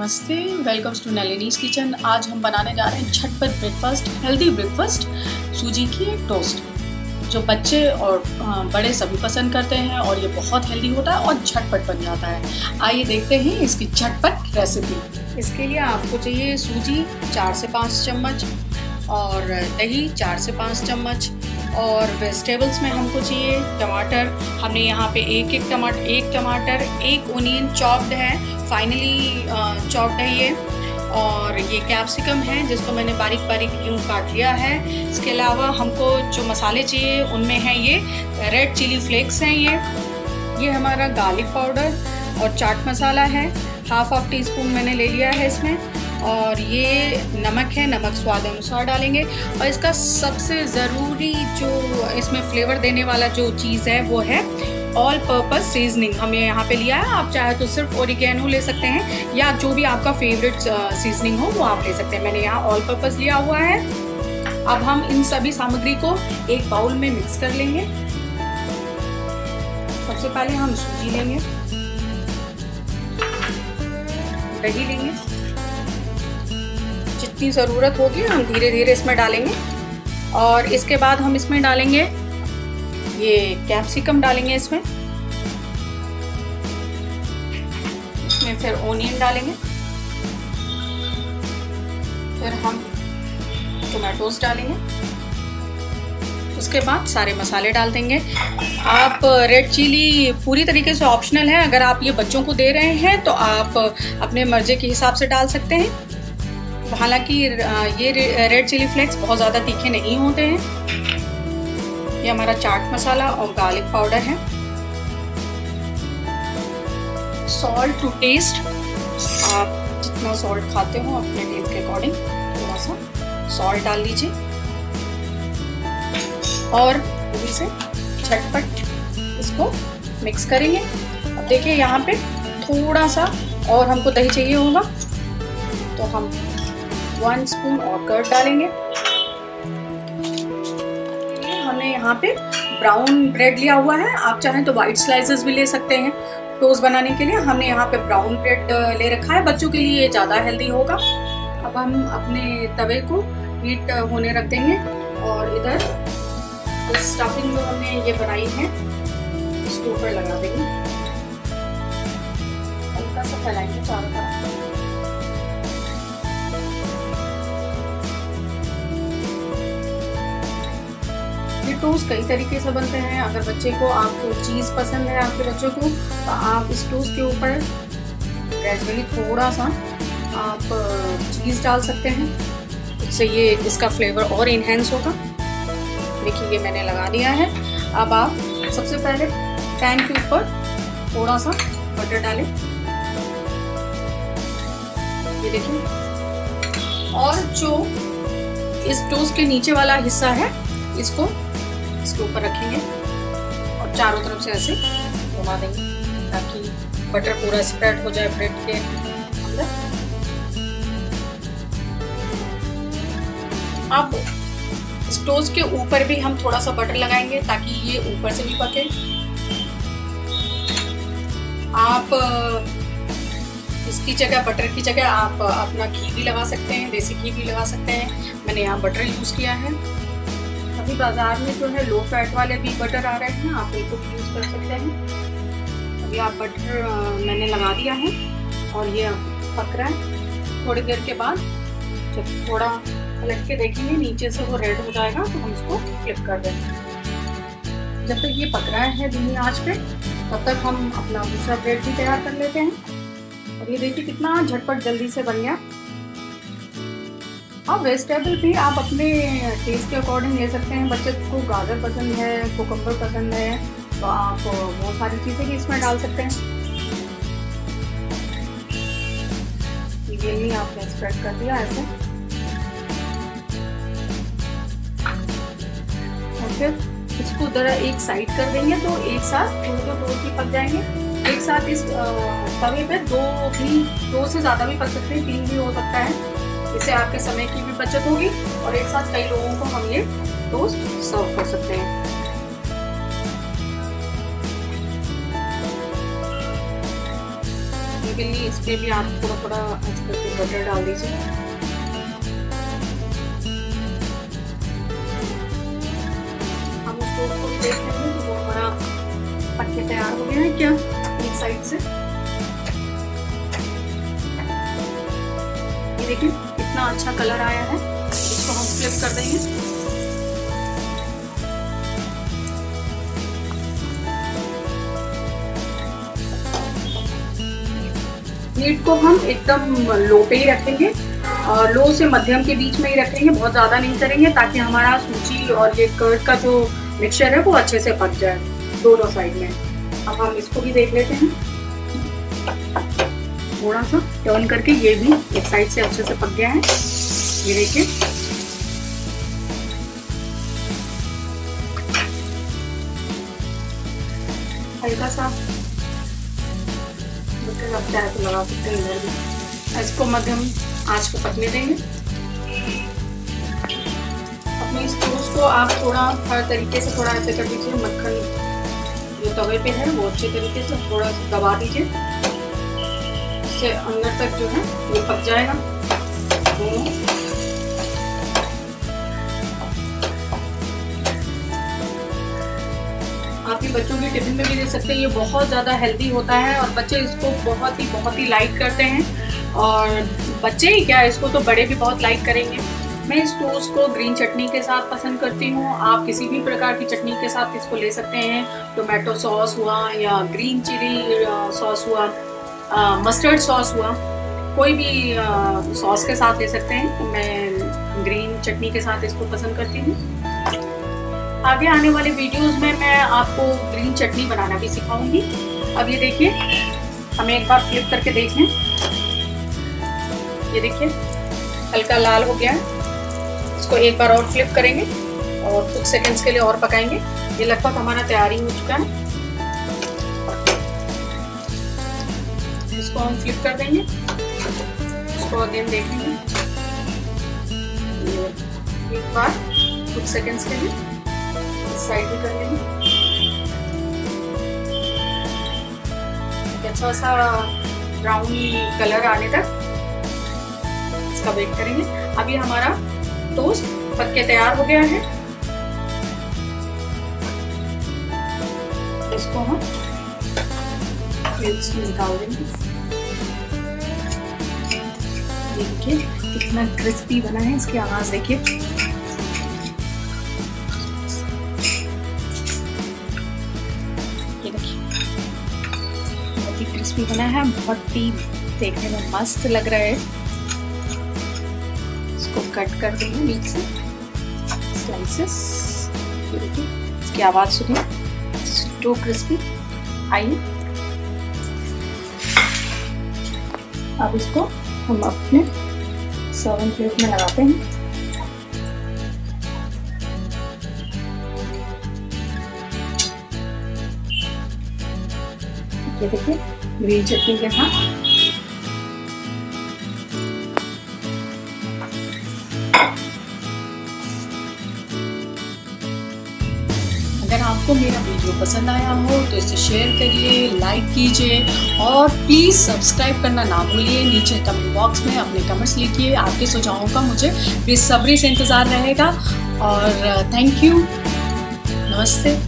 नमस्ते। Welcome to नलिनीज kitchen आज हम बनाने जा रहे हैं झटपट ब्रेकफास्ट हेल्दी ब्रेकफास्ट सूजी की एक टोस्ट जो बच्चे और बड़े सभी पसंद करते हैं और ये बहुत हेल्दी होता है और झटपट बन जाता है। आइए देखते हैं इसकी झटपट रेसिपी इसके लिए आपको चाहिए सूजी चार से पाँच चम्मच और दही चार से पाँच चम्मच। और वेजिटेबल्स में हमको चाहिए टमाटर। हमने यहाँ पे एक एक टमाटर एक टमाटर, एक ओनियन चॉप्ड है। फाइनली चॉप्ड है ये। और ये कैप्सिकम है, जिसको मैंने बारीक बारीक यूँ काट लिया है। इसके अलावा हमको जो मसाले चाहिए, उनमें हैं ये रेड चिली फ्लेक्स हैं ये। ये हमारा गार्लिक पाउडर और चाट मसाला है। हाफ़ ऑफ़ टी स्पून मैंने ले लिया है इसमें। और ये नमक है, नमक स्वाद अनुसार डालेंगे। और इसका सबसे ज़रूरी जो इसमें फ्लेवर देने वाला जो चीज़ है, वो है ऑल पर्पज़ सीजनिंग हमने यहाँ पे लिया है, आप चाहे तो सिर्फ़ ओरिगेनो ले सकते हैं, या जो भी आपका फेवरेट सीजनिंग हो, वो आप ले सकते हैं। मैंने यहाँ ऑल पर्पज़ लिया हुआ है। अब हम इन सभी सामग्री को एक बाउल में मिक्स कर लेंगे। सबसे पहले हम सूजी लेंगे। दही लेंगे। जितनी ज़रूरत होगी, हम धीरे धीरे इसमें डालेंगे। और इसके बाद हम इसमें डालेंगे, ये कैप्सिकम डालेंगे इसमें। इसमें फिर ओनियन डालेंगे। फिर हम टोमेटोज डालेंगे। उसके बाद सारे मसाले डाल देंगे। आप रेड चिली पूरी तरीके से ऑप्शनल है। अगर आप ये बच्चों को दे रहे हैं तो आप अपने मर्ज़ी के हिसाब से डाल सकते हैं। हालाँकि ये रेड चिली फ्लेक्स बहुत ज़्यादा तीखे नहीं होते हैं। ये हमारा चाट मसाला और गार्लिक पाउडर है। सॉल्ट टू टेस्ट आप जितना सॉल्ट खाते हो अपने टेस्ट के अकॉर्डिंग थोड़ा सा सॉल्ट डाल लीजिए। और से झटपट इसको मिक्स करेंगे। अब देखिए यहाँ पे थोड़ा सा और हमको दही चाहिए होगा। तो हम वन स्पून और कर्ड डालेंगे। हमने यहाँ पे ब्राउन ब्रेड लिया हुआ है। आप चाहें तो वाइट स्लाइसेस भी ले सकते हैं। टोस्ट बनाने के लिए हमने यहाँ पे ब्राउन ब्रेड ले रखा है। बच्चों के लिए ये ज़्यादा हेल्दी होगा। अब हम अपने तवे को हीट होने रख देंगे और इधर स्टफिंग जो हमने ये बनाई है। इसके ऊपर लगा देंगे। हल्का सा फैलाएँगे चारों तरफ़। टोस्ट कई तरीके से बनते हैं। अगर बच्चे को आपको चीज़ पसंद है, आपके बच्चों को तो आप इस टोस्ट के ऊपर ग्रेजुअली थोड़ा सा आप चीज़ डाल सकते हैं। इससे ये, इसका फ्लेवर और इन्हेंस होगा। देखिए, ये मैंने लगा दिया है। अब आप सबसे पहले पैन के ऊपर थोड़ा सा बटर डालें। ये देखिए। और जो इस टोस्ट के नीचे वाला हिस्सा है, इसको इसके ऊपर रखेंगे और चारों तरफ़ से ऐसे घुमा देंगे, ताकि बटर पूरा स्प्रेड हो जाए ब्रेड के अंदर। अब स्टोव के ऊपर भी हम थोड़ा सा बटर लगाएँगे, ताकि ये ऊपर से भी पके। आप, इसकी जगह बटर की जगह आप अपना घी भी लगा सकते हैं, देसी घी भी लगा सकते हैं। मैंने यहाँ बटर यूज़ किया है। बाज़ार में जो है लो फैट वाले भी बटर आ रहे हैं, आप इनको भी यूज़ कर सकते हैं। अभी आप बटर मैंने लगा दिया है और ये पक रहा है। थोड़ी देर के बाद जब थोड़ा पलट के देखेंगे, नीचे से वो रेड हो जाएगा तो हम इसको फ्लिप कर देंगे। जब तक ये पक रहा है धीमी आँच पे, तब तक हम अपना दूसरा ब्रेड भी तैयार कर लेते हैं। और ये देखिए कितना झटपट जल्दी से बन गया। हाँ वेजिटेबल भी आप अपने टेस्ट के अकॉर्डिंग ले सकते हैं। बच्चे को गाजर पसंद है कोकम्बर पसंद है तो आप बहुत सारी चीज़ें भी इसमें डाल सकते हैं। इवेनली आपने स्प्रेड कर दिया ऐसे। और फिर इसको ज़रा एक साइड कर देंगे तो एक साथ दो दो ही पक जाएँगे। एक साथ इस तवे पे दो भी, दो से ज़्यादा भी पक सकते हैं, तीन भी हो सकता है। इससे आपके समय की भी बचत होगी और एक साथ कई लोगों को हम ये टोस्ट सर्व कर सकते हैं। सिंपली इस पर भी आप थोड़ा थोड़ा ऐसे करके बटर डाल दीजिए। हम उसको उसको देख लेंगे तो वो हमारा पक्के तैयार हो गया है क्या? एक साइड से। ये देखिए कितना अच्छा कलर आया है। इसको हम फ्लिप कर देंगे। हीट को हम एकदम लो पे ही रखेंगे और लो से मध्यम के बीच में ही रखेंगे, बहुत ज़्यादा नहीं करेंगे ताकि हमारा सूची और ये कर्ड का जो मिक्सचर है वो अच्छे से पक जाए दोनों साइड में। अब हम इसको भी देख लेते हैं। थोड़ा सा टर्न करके ये भी एक साइड से अच्छे से पक गया है। ये देखिए। हल्का सा तो लगा सकते हैं मध्यम आँच पे पकने देंगे। अपने इस को आप थोड़ा हर तरीके से थोड़ा ऐसे कर दीजिए, मक्खन जो तवे पे है वो अच्छे तरीके से थोड़ा सा दबा दीजिए। इससे अंदर तक जो है ये पक जाएगा। दोनों आप ये बच्चों के टिफ़िन में भी दे सकते हैं, ये बहुत ज़्यादा हेल्दी होता है और बच्चे इसको बहुत ही बहुत ही लाइक करते हैं। और बच्चे ही क्या, इसको तो बड़े भी बहुत लाइक करेंगे। मैं इस टोस्ट को ग्रीन चटनी के साथ पसंद करती हूँ। आप किसी भी प्रकार की चटनी के साथ इसको ले सकते हैं। टोमेटो सॉस हुआ या ग्रीन चिली सॉस हुआ। मस्टर्ड सॉस हुआ। कोई भी सॉस के साथ ले सकते हैं। मैं ग्रीन चटनी के साथ इसको पसंद करती हूँ। आगे आने वाले वीडियोस में मैं आपको ग्रीन चटनी बनाना भी सिखाऊँगी। अब ये देखिए, हमें एक बार फ्लिप करके देख लें। ये देखिए, हल्का लाल हो गया इसको एक बार और फ्लिप करेंगे और कुछ सेकंड्स के लिए और पकाएँगे। ये लगभग हमारा तैयारी हो चुका है। इसको हम फ्लिप कर देंगे। इसको अगेन देखेंगे। एक बार, कुछ सेकंड्स के लिए। साइड भी कर लेंगे। अच्छा सा ब्राउन कलर आने तक इसका वेट करेंगे। अभी हमारा टोस्ट पक के तैयार हो गया है। इसको हम निकाल देंगे। देखिए, कितना क्रिस्पी बना है इसकी आवाज़ देखिए। क्रिस्पी बना है, बहुत ही देखने में मस्त लग रहा है। इसको कट कर देंगे बीच से स्लाइसेस देखिए, इसकी आवाज़ सुनिए टू क्रिस्पी आइए। अब इसको हम अपने सर्विंग प्लेट में लगाते हैं। ये देखिए ग्रीन चटनी के साथ पसंद आया हो तो इसे शेयर करिए लाइक कीजिए और प्लीज़ सब्सक्राइब करना ना भूलिए। नीचे कमेंट बॉक्स में अपने कमेंट्स लिखिए। आपके सुझावों का मुझे बेसब्री से इंतज़ार रहेगा। और थैंक यू नमस्ते।